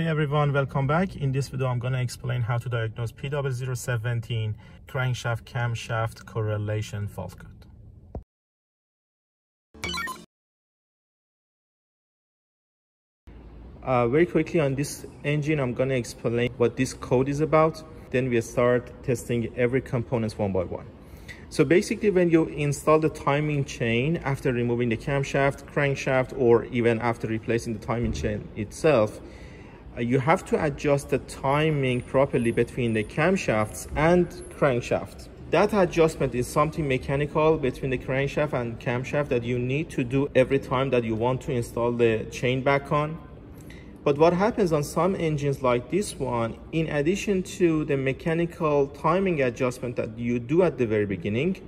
Hey everyone, welcome back. In this video, I'm going to explain how to diagnose P0017 crankshaft camshaft correlation fault code. Uh, very quickly on this engine, I'm going to explain what this code is about. Then we start testing every components one by one. So basically when you install the timing chain after removing the camshaft, crankshaft, or even after replacing the timing chain itself, Uh, you have to adjust the timing properly between the camshafts and crankshaft. That adjustment is something mechanical between the crankshaft and camshaft that you need to do every time that you want to install the chain back on. But what happens on some engines like this one, in addition to the mechanical timing adjustment that you do at the very beginning,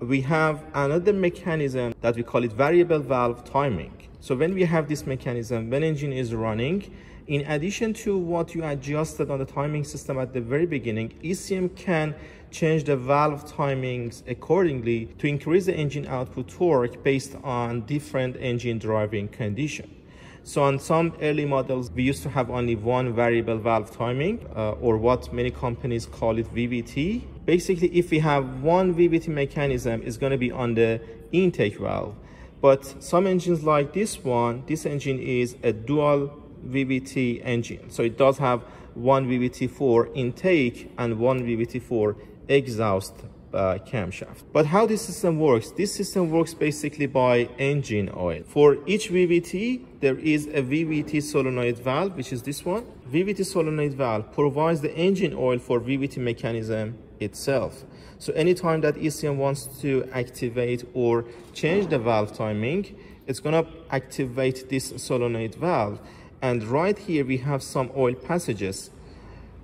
we have another mechanism that we call it variable valve timing. So when we have this mechanism, when engine is running, in addition to what you adjusted on the timing system at the very beginning, ECM can change the valve timings accordingly to increase the engine output torque based on different engine driving condition. So on some early models, we used to have only one variable valve timing, uh, or what many companies call it VVT. Basically, if we have one VVT mechanism, it's going to be on the intake valve. But some engines like this one, this engine is a dual VVT engine. So it does have one VVT for intake and one VVT for exhaust uh, camshaft. But how this system works? This system works basically by engine oil. For each VVT, there is a VVT solenoid valve, which is this one. VVT solenoid valve provides the engine oil for VVT mechanism itself. So anytime that ECM wants to activate or change the valve timing, it's gonna activate this solenoid valve. And right here, we have some oil passages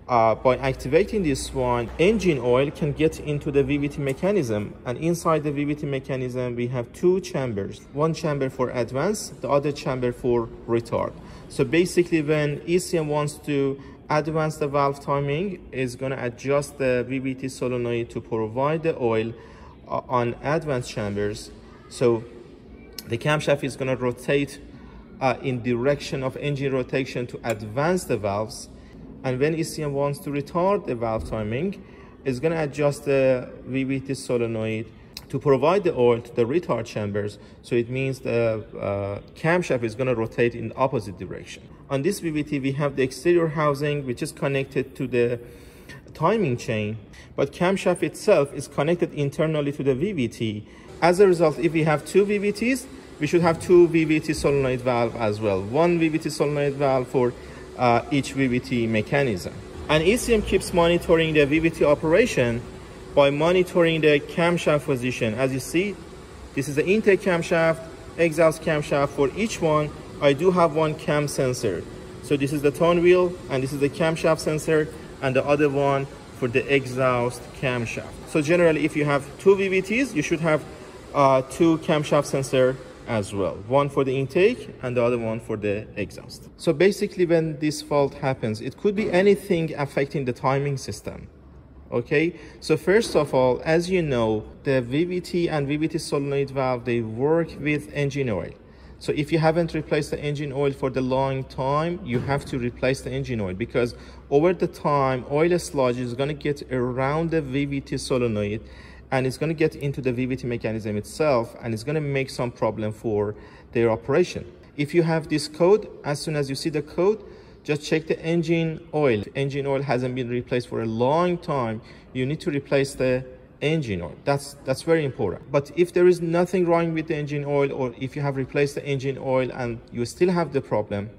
uh, by activating this one, engine oil can get into the VVT mechanism. And inside the VVT mechanism, we have two chambers. One chamber for advance, the other chamber for retard. So basically, when ECM wants to advance the valve timing, is going to adjust the VVT solenoid to provide the oil uh, on advance chambers. So the camshaft is going to rotate uh, in direction of engine rotation to advance the valves and when ECM wants to retard the valve timing, it's going to adjust the VVT solenoid to provide the oil to the retard chambers. So it means the uh, camshaft is going to rotate in the opposite direction. On this VVT, we have the exterior housing, which is connected to the timing chain, but camshaft itself is connected internally to the VVT. As a result, if we have two VVTs, we should have two VVT solenoid valve as well. One VVT solenoid valve for uh, each VVT mechanism. And ECM keeps monitoring the VVT operation by monitoring the camshaft position. As you see, this is the intake camshaft, exhaust camshaft. For each one, I do have one cam sensor. So this is the tone wheel, and this is the camshaft sensor, and the other one for the exhaust camshaft. So generally, if you have two VVTs, you should have uh, two camshaft sensor as well. One for the intake and the other one for the exhaust. So basically when this fault happens, it could be anything affecting the timing system. Okay, so first of all, as you know, the VVT and VVT solenoid valve, they work with engine oil. So if you haven't replaced the engine oil for the long time, you have to replace the engine oil because over the time, oil sludge is going to get around the VVT solenoid and it's going to get into the VVT mechanism itself and it's going to make some problem for their operation. If you have this code, as soon as you see the code, just check the engine oil. If Engine oil hasn't been replaced for a long time. You need to replace the engine oil. That's, that's very important. But if there is nothing wrong with the engine oil or if you have replaced the engine oil and you still have the problem,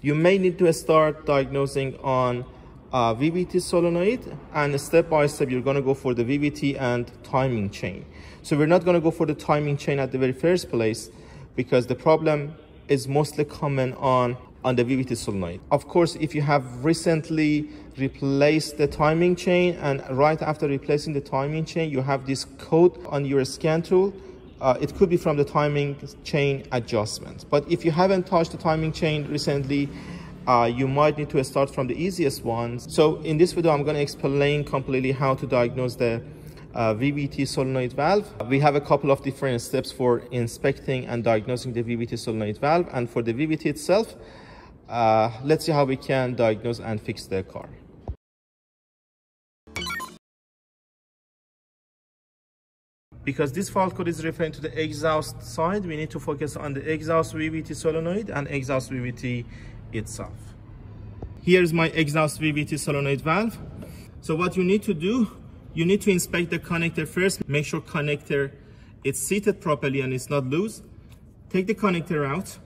you may need to start diagnosing on uh, VVT solenoid and step by step you're going to go for the VVT and timing chain. So we're not going to go for the timing chain at the very first place because the problem is mostly common on on the VVT solenoid. Of course, if you have recently replaced the timing chain and right after replacing the timing chain, you have this code on your scan tool, uh, it could be from the timing chain adjustment. But if you haven't touched the timing chain recently, uh, you might need to start from the easiest ones. So in this video, I'm going to explain completely how to diagnose the uh, VVT solenoid valve. We have a couple of different steps for inspecting and diagnosing the VVT solenoid valve. And for the VVT itself, uh, let's see how we can diagnose and fix the car. Because this fault code is referring to the exhaust side, we need to focus on the exhaust VVT solenoid and exhaust VVT itself. Here's my exhaust VVT solenoid valve. So what you need to do, you need to inspect the connector first. Make sure connector is seated properly and it's not loose. Take the connector out.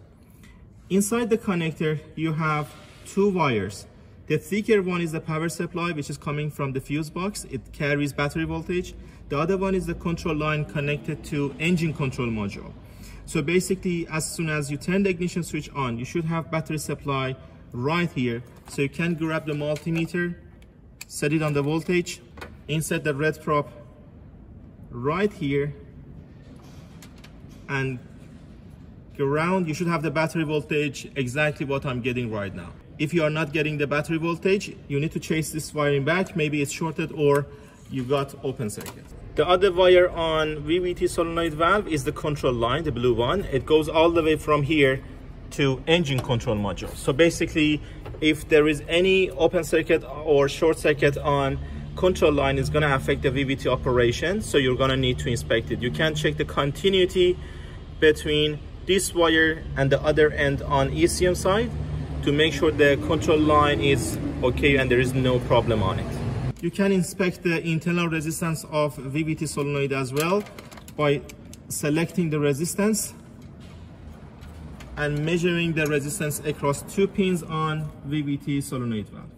Inside the connector, you have two wires. The thicker one is the power supply, which is coming from the fuse box. It carries battery voltage. The other one is the control line connected to engine control module. So basically, as soon as you turn the ignition switch on, you should have battery supply right here. So you can grab the multimeter, set it on the voltage, insert the red probe right here, and ground, you should have the battery voltage exactly what I'm getting right now. If you are not getting the battery voltage, you need to chase this wiring back. Maybe it's shorted or you got open circuit. The other wire on VVT solenoid valve is the control line, the blue one. It goes all the way from here to engine control module. So basically, if there is any open circuit or short circuit on control line going to affect the VVT operation. So you're going to need to inspect it. You can check the continuity between this wire and the other end on ECM side to make sure the control line is okay and there is no problem on it. You can inspect the internal resistance of VVT solenoid as well by selecting the resistance and measuring the resistance across two pins on VVT solenoid valve.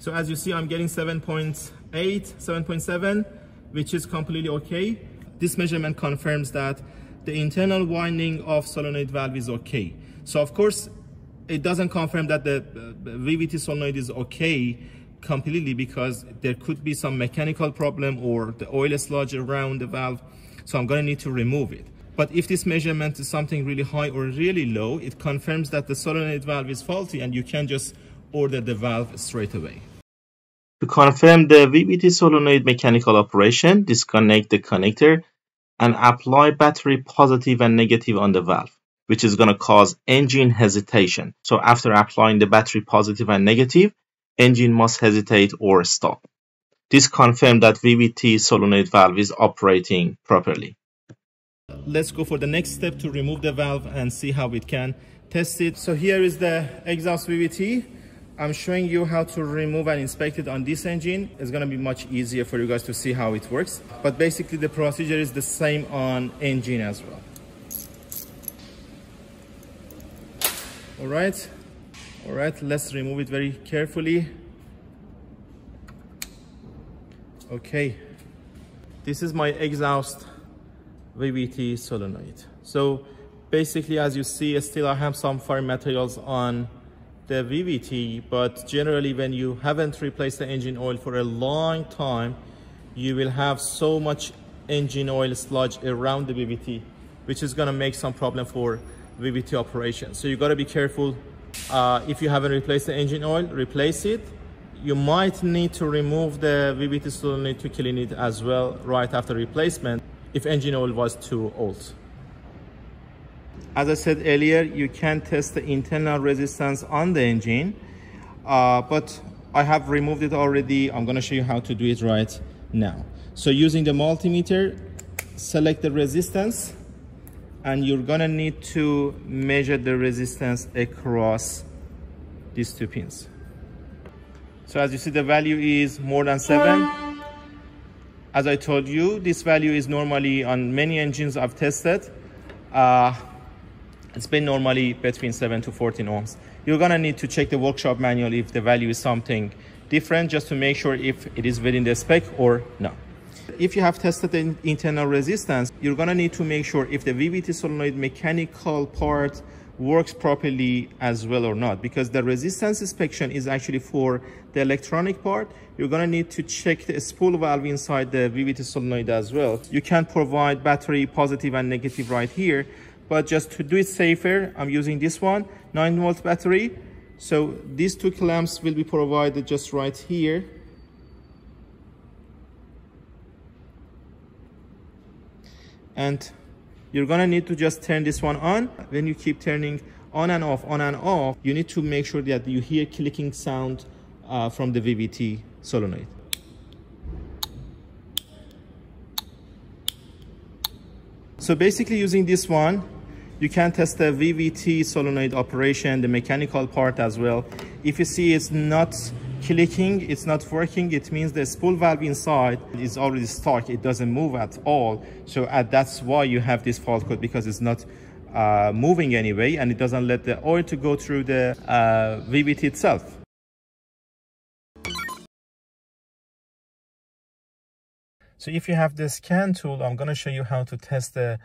So as you see, I'm getting 7.8, 7.7, which is completely okay. This measurement confirms that the internal winding of solenoid valve is okay. So of course, it doesn't confirm that the VVT solenoid is okay completely because there could be some mechanical problem or the oil sludge around the valve. So I'm gonna need to remove it. But if this measurement is something really high or really low, it confirms that the solenoid valve is faulty and you can just order the valve straight away. To confirm the VVT solenoid mechanical operation, disconnect the connector and apply battery positive and negative on the valve, which is going to cause engine hesitation. So after applying the battery positive and negative, engine must hesitate or stop. This confirms that VVT solenoid valve is operating properly. Let's go for the next step to remove the valve and see how it can test it. So here is the exhaust VVT. I'm showing you how to remove and inspect it on this engine. It's gonna be much easier for you guys to see how it works. But basically the procedure is the same on engine as well. All right, all right, let's remove it very carefully. Okay, this is my exhaust VVT solenoid. So basically, as you see, still I have some fire materials on the VVT, but generally when you haven't replaced the engine oil for a long time, you will have so much engine oil sludge around the VVT, which is gonna make some problem for VVT operation. So you gotta be careful. Uh, if you haven't replaced the engine oil, replace it. You might need to remove the VVT solenoid to clean it as well right after replacement if engine oil was too old. As I said earlier, you can test the internal resistance on the engine, uh, but I have removed it already. I'm gonna show you how to do it right now. So using the multimeter, select the resistance, and you're gonna need to measure the resistance across these two pins. So as you see, the value is more than seven. As I told you, this value is normally on many engines I've tested. Uh, it's been normally between 7 to 14 ohms. You're gonna need to check the workshop manual if the value is something different just to make sure if it is within the spec or not. If you have tested the internal resistance, you're gonna need to make sure if the VVT solenoid mechanical part works properly as well or not because the resistance inspection is actually for the electronic part you're going to need to check the spool valve inside the VVT solenoid as well you can provide battery positive and negative right here but just to do it safer, I'm using this one, 9 volt battery. So these two clamps will be provided just right here. And you're gonna need to just turn this one on. When you keep turning on and off, on and off, you need to make sure that you hear clicking sound uh, from the VVT solenoid. So basically using this one, you can test the VVT solenoid operation, the mechanical part as well. If you see it's not clicking, it's not working, it means the spool valve inside is already stuck. It doesn't move at all. So uh, that's why you have this fault code because it's not uh, moving anyway and it doesn't let the oil to go through the uh, VVT itself. So if you have the scan tool, I'm gonna show you how to test the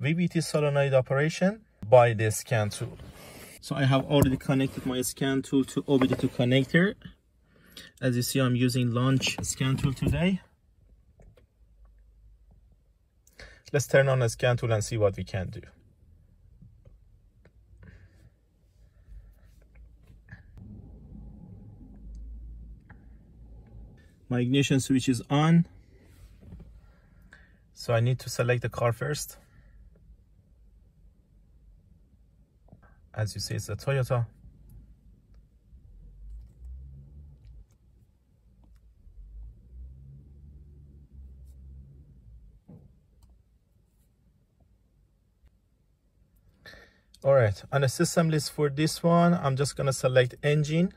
VVT solenoid operation by the scan tool. So I have already connected my scan tool to OBD2 connector. As you see, I'm using launch scan tool today. Let's turn on the scan tool and see what we can do. My ignition switch is on. So I need to select the car first. As you see, it's a Toyota. All right, on the system list for this one, I'm just gonna select engine.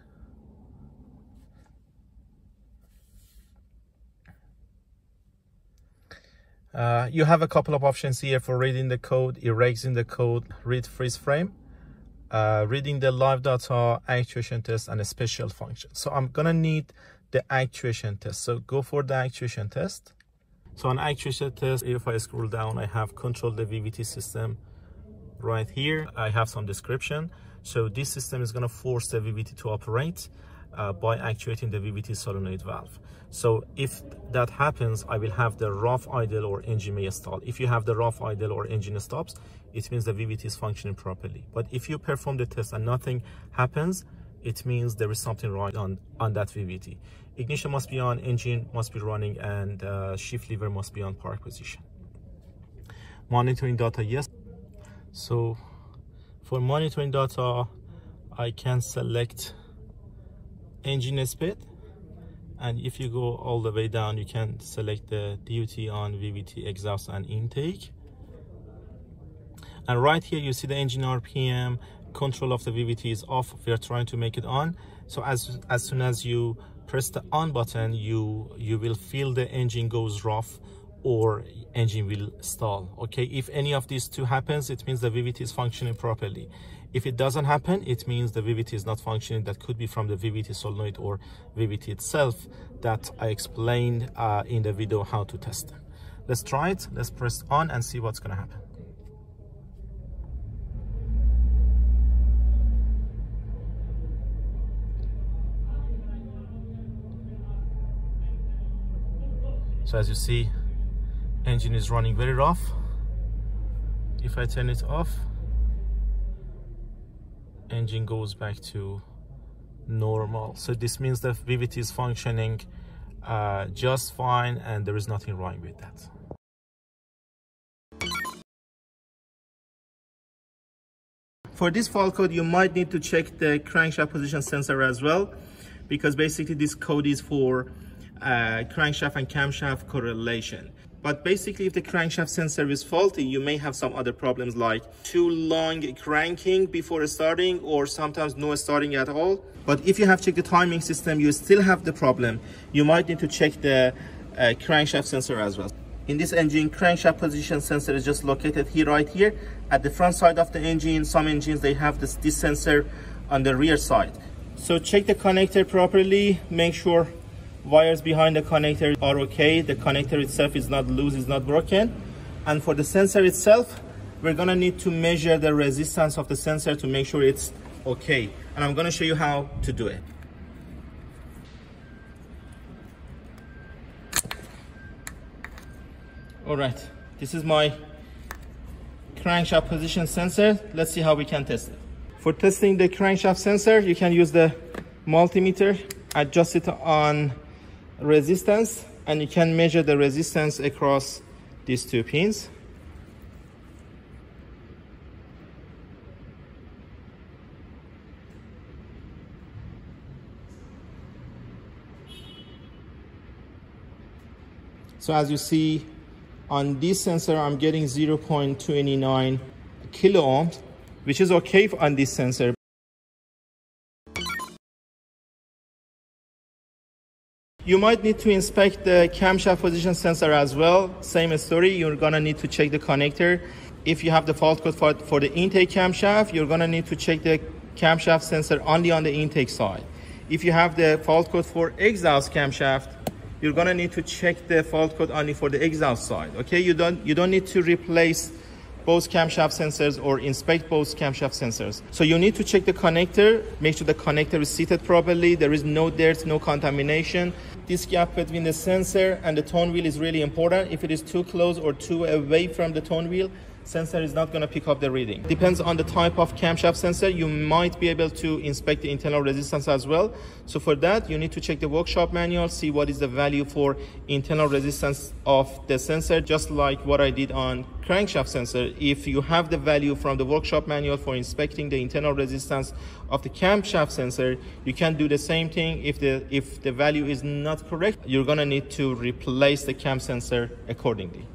Uh, you have a couple of options here for reading the code, erasing the code, read freeze frame, uh, reading the live data, actuation test, and a special function. So I'm gonna need the actuation test. So go for the actuation test. So on actuation test, if I scroll down, I have control the VVT system right here. I have some description. So this system is gonna force the VVT to operate uh, by actuating the VVT solenoid valve. So if that happens, I will have the rough idle or engine may stall. If you have the rough idle or engine stops, it means the VVT is functioning properly. But if you perform the test and nothing happens, it means there is something wrong on, on that VVT. Ignition must be on, engine must be running, and uh, shift lever must be on park position. Monitoring data, yes. So for monitoring data, I can select engine speed. And if you go all the way down you can select the DUT on VVT exhaust and intake. And right here you see the engine RPM control of the VVT is off. We are trying to make it on. So as as soon as you press the on button you you will feel the engine goes rough or engine will stall okay if any of these two happens it means the VVT is functioning properly if it doesn't happen, it means the VVT is not functioning. That could be from the VVT solenoid or VVT itself that I explained uh, in the video how to test them. Let's try it. Let's press on and see what's going to happen. So as you see, engine is running very rough. If I turn it off, engine goes back to normal. So this means the VVT is functioning uh, just fine and there is nothing wrong with that. For this fault code you might need to check the crankshaft position sensor as well because basically this code is for uh, crankshaft and camshaft correlation but basically, if the crankshaft sensor is faulty, you may have some other problems like too long cranking before starting or sometimes no starting at all. But if you have checked the timing system, you still have the problem. You might need to check the uh, crankshaft sensor as well. In this engine, crankshaft position sensor is just located here, right here. At the front side of the engine, some engines, they have this, this sensor on the rear side. So check the connector properly, make sure wires behind the connector are okay. The connector itself is not loose is not broken. And for the sensor itself we're gonna need to measure the resistance of the sensor to make sure it's okay. And I'm gonna show you how to do it. All right this is my crankshaft position sensor. Let's see how we can test it. For testing the crankshaft sensor you can use the multimeter adjust it on resistance and you can measure the resistance across these two pins. So as you see on this sensor, I'm getting 0.29 kilo ohms, which is okay on this sensor. You might need to inspect the camshaft position sensor as well. Same story, you're gonna need to check the connector. If you have the fault code for, for the intake camshaft, you're gonna need to check the camshaft sensor only on the intake side. If you have the fault code for exhaust camshaft, you're gonna need to check the fault code only for the exhaust side. Okay, you don't you don't need to replace both camshaft sensors or inspect both camshaft sensors. So you need to check the connector, make sure the connector is seated properly, there is no dirt, no contamination. This gap between the sensor and the tone wheel is really important. If it is too close or too away from the tone wheel, sensor is not going to pick up the reading. Depends on the type of camshaft sensor. You might be able to inspect the internal resistance as well. So for that, you need to check the workshop manual, see what is the value for internal resistance of the sensor, just like what I did on crankshaft sensor. If you have the value from the workshop manual for inspecting the internal resistance of the camshaft sensor, you can do the same thing. If the, if the value is not correct, you're gonna need to replace the cam sensor accordingly.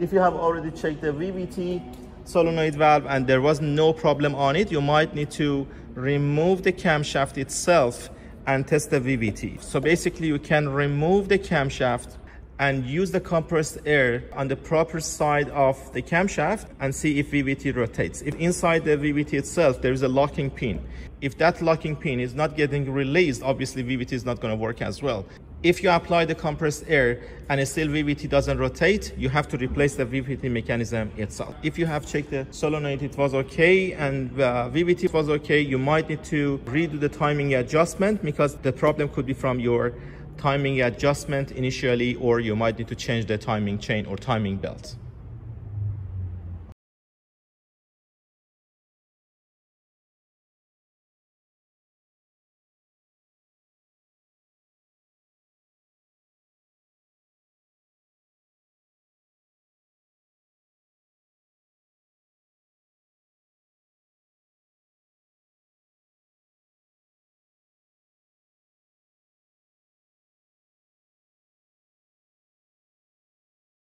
If you have already checked the VVT solenoid valve and there was no problem on it, you might need to remove the camshaft itself and test the VVT. So basically you can remove the camshaft and use the compressed air on the proper side of the camshaft and see if VVT rotates. If inside the VVT itself there is a locking pin, if that locking pin is not getting released, obviously VVT is not going to work as well. If you apply the compressed air and still VVT doesn't rotate, you have to replace the VVT mechanism itself. If you have checked the solenoid, it was okay, and uh, VVT was okay, you might need to redo the timing adjustment because the problem could be from your timing adjustment initially, or you might need to change the timing chain or timing belt.